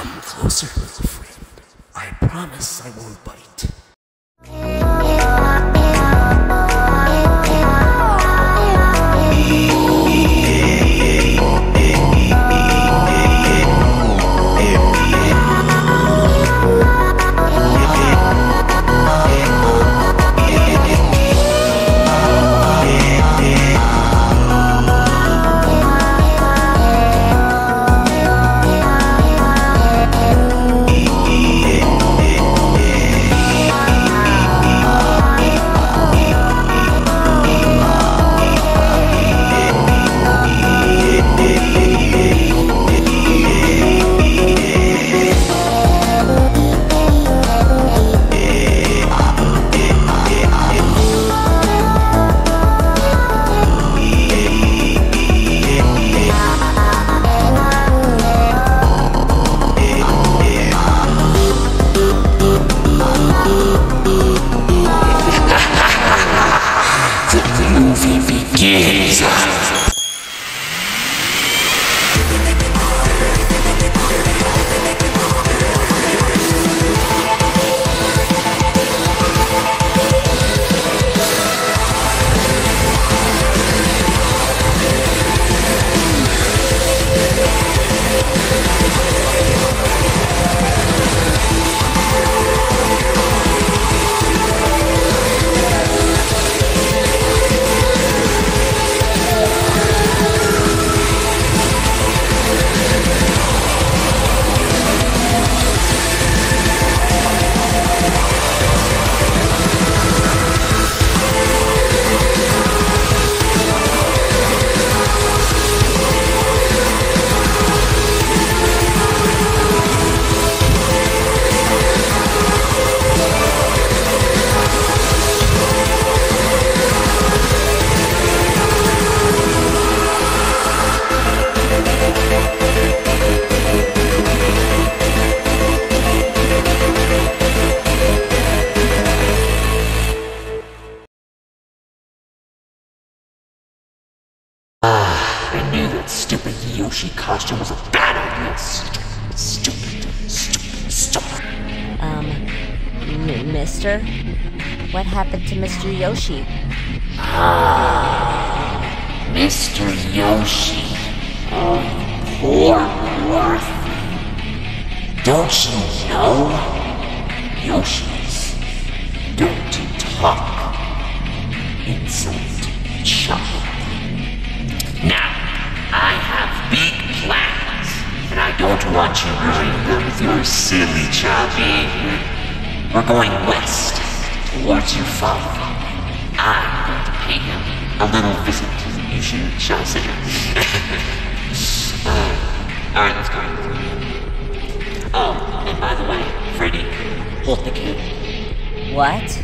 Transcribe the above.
Come closer, little friend. I promise I won't bite. music begins. I knew that stupid Yoshi costume was a bad idea. Stupid, stupid, stupid, stupid. Um, m- Mister? What happened to Mr. Yoshi? Ah, Mr. Yoshi. Oh, poor, thing. Don't you know? Yoshis don't talk. Insult child. Don't want you ruining them with your silly child. We're going west, towards your father. I'm going to pay him a little visit, you should, shall say. uh, Alright, let's go. Oh, and by the way, Freddy, hold the kid. What?